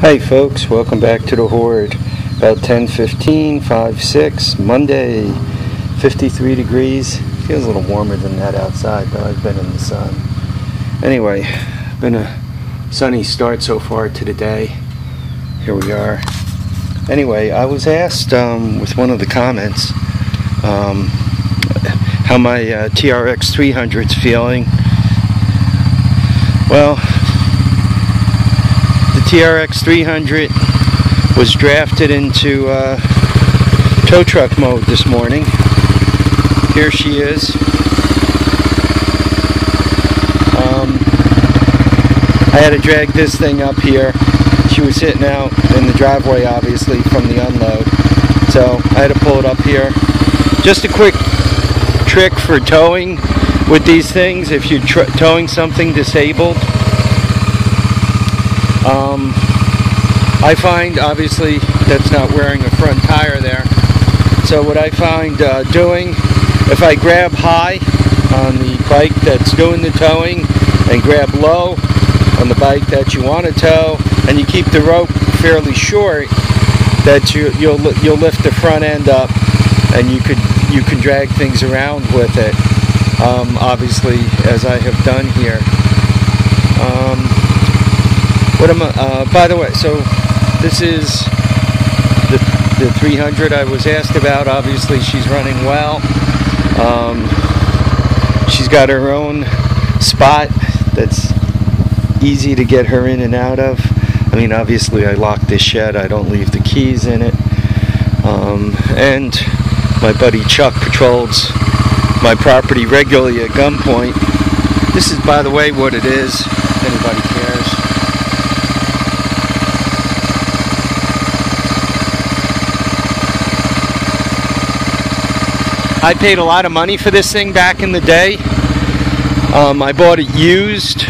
Hi folks, welcome back to the Horde. About 10:15, 5:6, Monday, 53 degrees. Feels a little warmer than that outside, though I've been in the sun. Anyway, been a sunny start so far to the day. Here we are. Anyway, I was asked um, with one of the comments um, how my uh, TRX 300's feeling. Well, TRX 300 was drafted into uh, tow truck mode this morning. Here she is. Um, I had to drag this thing up here. She was sitting out in the driveway, obviously, from the unload. So I had to pull it up here. Just a quick trick for towing with these things if you're towing something disabled. Um, I find obviously that's not wearing a front tire there. So what I find uh, doing, if I grab high on the bike that's doing the towing and grab low on the bike that you want to tow, and you keep the rope fairly short, that you, you'll you'll lift the front end up, and you could you can drag things around with it. Um, obviously, as I have done here. Um, am uh, by the way, so this is the, the 300 I was asked about. Obviously, she's running well. Um, she's got her own spot that's easy to get her in and out of. I mean, obviously, I lock this shed. I don't leave the keys in it. Um, and my buddy Chuck patrols my property regularly at gunpoint. This is, by the way, what it is. If anybody cares. I paid a lot of money for this thing back in the day. Um, I bought it used.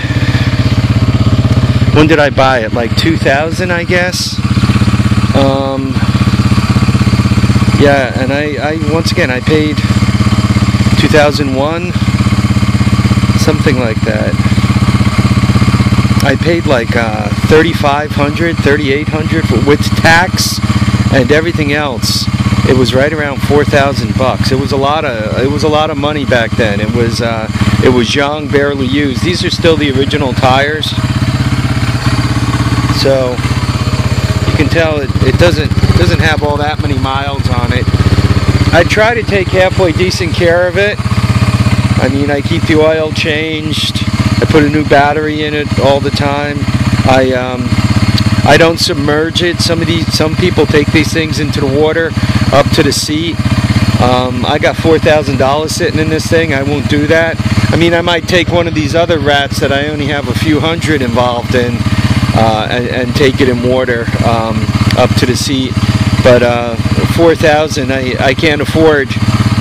When did I buy it? Like 2000, I guess. Um, yeah, and I, I once again I paid 2001, something like that. I paid like uh, 3,500, 3,800 with tax and everything else it was right around four thousand bucks. It was a lot of it was a lot of money back then. It was uh, it was young, barely used. These are still the original tires, so you can tell it, it doesn't doesn't have all that many miles on it. I try to take halfway decent care of it. I mean, I keep the oil changed. I put a new battery in it all the time. I um, I don't submerge it. Some of these, some people take these things into the water, up to the seat. Um, I got four thousand dollars sitting in this thing. I won't do that. I mean, I might take one of these other rats that I only have a few hundred involved in, uh, and, and, take it in water um, up to the seat. But uh, four thousand, I, I can't afford.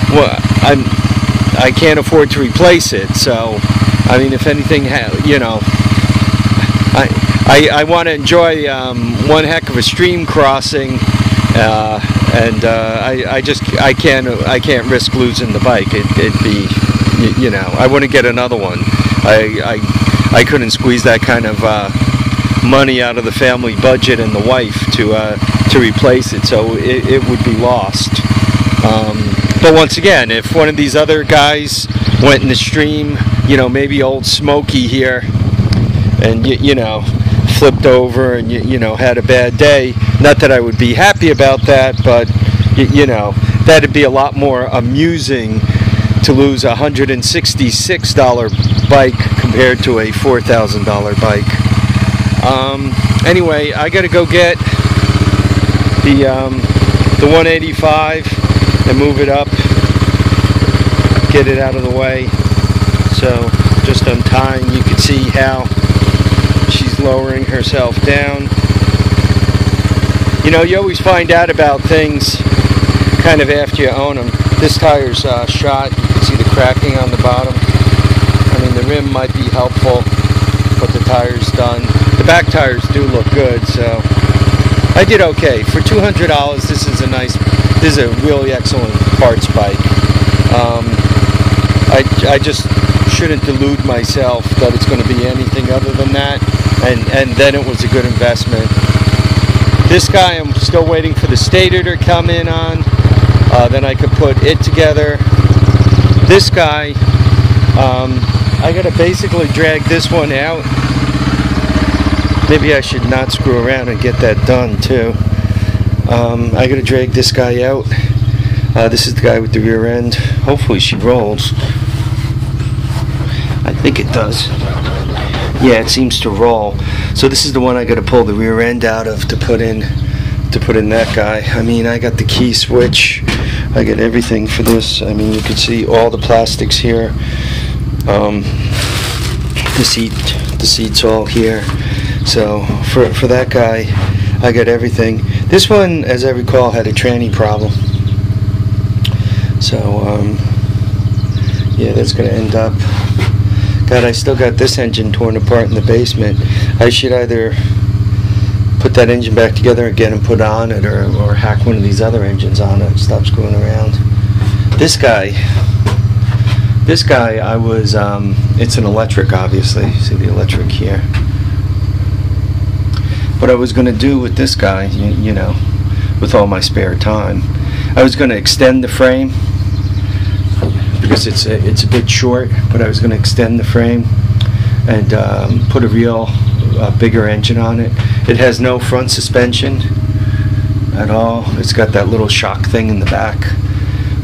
Well, I'm I can't afford to replace it. So, I mean, if anything, you know, I. I, I want to enjoy um, one heck of a stream crossing, uh, and uh, I, I just I can't I can't risk losing the bike. It, would be you, you, know I wouldn't get another one. I I, I couldn't squeeze that kind of uh, money out of the family budget and the wife to uh, to replace it, so it, it would be lost. Um, but once again, if one of these other guys went in the stream, you know, maybe old Smokey here, and you, you know, flipped over and you, you know had a bad day. Not that I would be happy about that, but you, know that'd be a lot more amusing to lose a hundred and sixty-six dollar bike compared to a four thousand dollar bike. Um, anyway, I got to go get the um, the 185 and move it up, get it out of the way. So just untying, you can see how she's lowering herself down. You know, you always find out about things kind of after you own them. This tire's uh, shot. You can see the cracking on the bottom. I mean, the rim might be helpful, but the tire's done. The back tires do look good, so I did okay. For $200, this is a nice, this is a really excellent parts bike. Um, I, I just shouldn't delude myself that it's going to be anything other than that and and then it was a good investment. This guy, I'm still waiting for the stator to come in on. Uh, then I could put it together. This guy, um, I gotta basically drag this one out. Maybe I should not screw around and get that done too. Um, I gotta drag this guy out. Uh, this is the guy with the rear end. Hopefully she rolls. I think it does. Yeah, it seems to roll. So this is the one I got to pull the rear end out of to put in to put in that guy. I mean, I got the key switch. I got everything for this. I mean, you can see all the plastics here. Um, the seat, the seat's all here. So for for that guy, I got everything. This one, as I recall, had a tranny problem. So um, yeah, that's going to end up God, I still got this engine torn apart in the basement. I should either put that engine back together again and put on it or, or hack one of these other engines on it. Stop screwing around. This guy, this guy, I was, um, it's an electric obviously. See the electric here. What I was going to do with this guy, you, you know, with all my spare time, I was going to extend the frame because it's a, it's a bit short, but I was going to extend the frame and um, put a real uh, bigger engine on it. It has no front suspension at all. It's got that little shock thing in the back.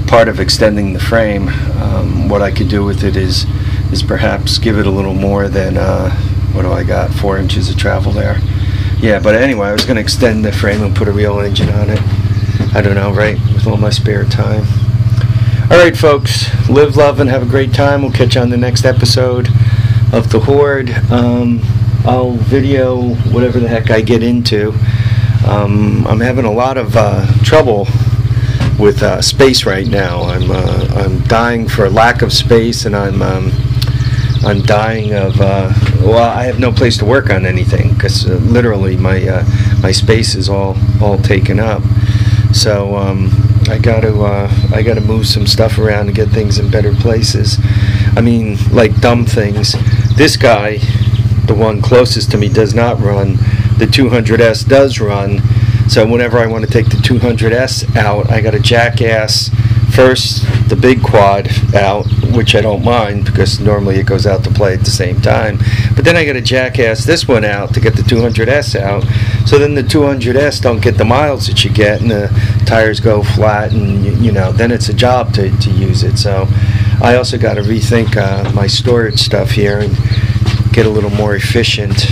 Part of extending the frame, um, what I could do with it is is perhaps give it a little more than uh, what do I got? Four inches of travel there. Yeah, but anyway, I was going to extend the frame and put a real engine on it. I don't know, right? With all my spare time. All right, folks, live, love, and have a great time. We'll catch you on the next episode of The Horde. Um, I'll video whatever the heck I get into. Um, I'm having a lot of uh, trouble with uh, space right now. I'm uh, I'm dying for lack of space, and I'm um, I'm dying of uh, well, I have no place to work on anything because uh, literally my uh, my space is all all taken up. So um, I got to uh, I got to move some stuff around to get things in better places. I mean, like dumb things. This guy, the one closest to me, does not run. The 200S does run. So whenever I want to take the 200S out, I got to jackass first the big quad out, which I don't mind because normally it goes out to play at the same time. But then I got to jackass this one out to get the 200S out. So then the 200S don't get the miles that you get, and the tires go flat, and you, you know then it's a job to, to use it. So I also got to rethink uh, my storage stuff here and get a little more efficient.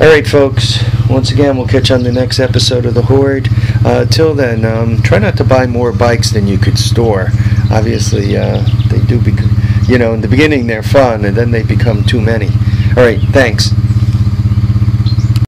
All right, folks. Once again, we'll catch on the next episode of The Horde. Uh, till then, um, try not to buy more bikes than you could store. Obviously, uh, they do, bec- you know, in the beginning they're fun, and then they become too many. All right, thanks.